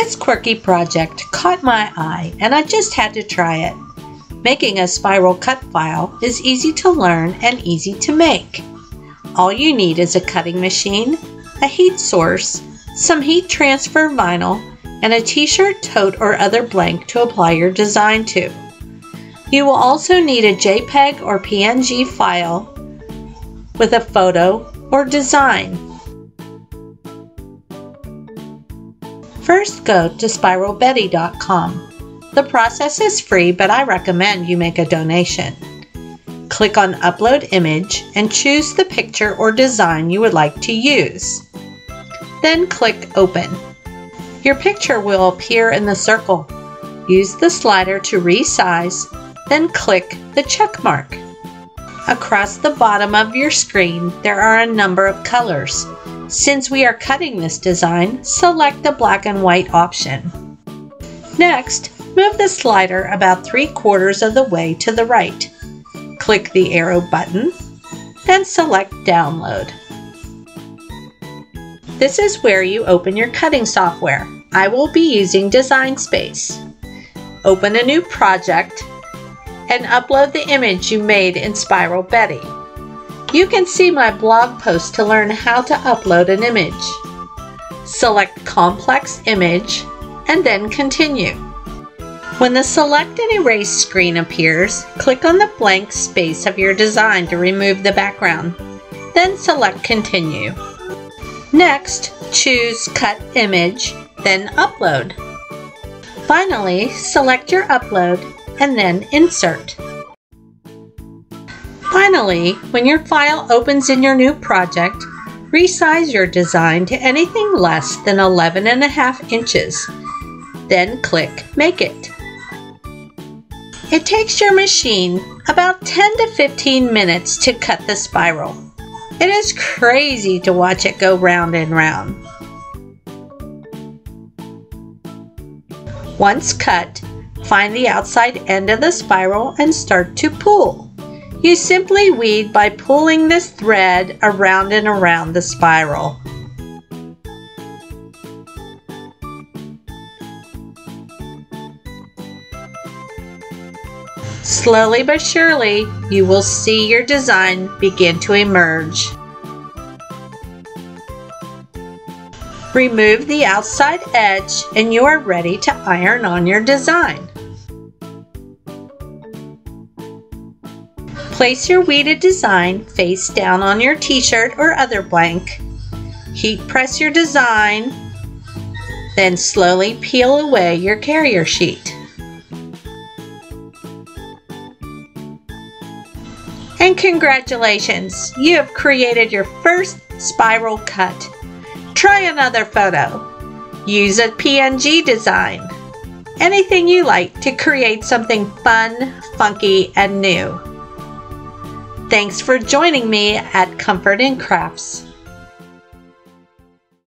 This quirky project caught my eye and I just had to try it. Making a spiral cut file is easy to learn and easy to make. All you need is a cutting machine, a heat source, some heat transfer vinyl, and a t-shirt, tote, or other blank to apply your design to. You will also need a JPEG or PNG file with a photo or design. First go to spiralbetty.com. The process is free, but I recommend you make a donation. Click on Upload Image and choose the picture or design you would like to use. Then click Open. Your picture will appear in the circle. Use the slider to resize, then click the check mark. Across the bottom of your screen, there are a number of colors. Since we are cutting this design, select the black and white option. Next, move the slider about 3 quarters of the way to the right. Click the arrow button, then select Download. This is where you open your cutting software. I will be using Design Space. Open a new project and upload the image you made in Spiral Betty. You can see my blog post to learn how to upload an image. Select Complex Image and then Continue. When the Select and Erase screen appears, click on the blank space of your design to remove the background. Then select Continue. Next, choose Cut Image, then Upload. Finally, select your upload and then Insert. Finally, when your file opens in your new project, resize your design to anything less than 11 and a half inches. Then click Make It. It takes your machine about 10 to 15 minutes to cut the spiral. It is crazy to watch it go round and round. Once cut, find the outside end of the spiral and start to pull. You simply weed by pulling this thread around and around the spiral. Slowly but surely, you will see your design begin to emerge. Remove the outside edge and you are ready to iron on your design. Place your weeded design face down on your t-shirt or other blank. Heat press your design, then slowly peel away your carrier sheet. And congratulations, you have created your first spiral cut. Try another photo. Use a PNG design. Anything you like to create something fun, funky, and new. Thanks for joining me at Comfort in Crafts.